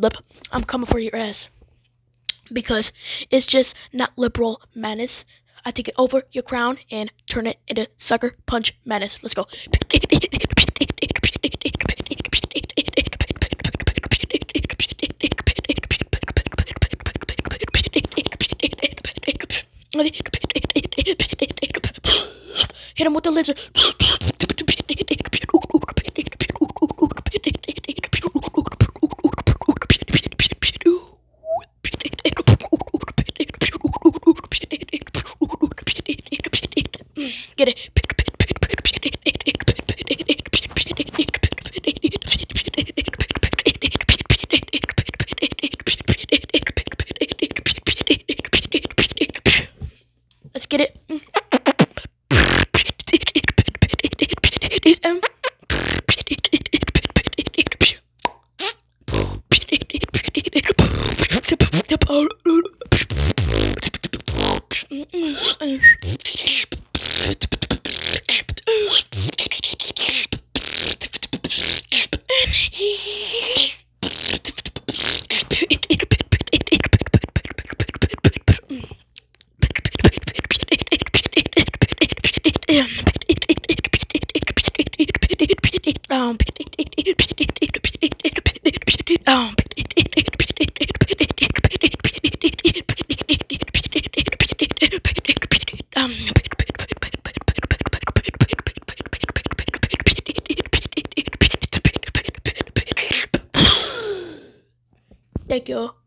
Lip, I'm coming for your ass. Because it's just not liberal madness. I take it over your crown and turn it into sucker punch madness. Let's go. Hit him with the laser. Get it. Um, Thank you.